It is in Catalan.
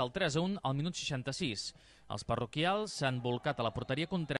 del 3 a 1 al minut 66. Els parroquials s'han volcat a la porteria contra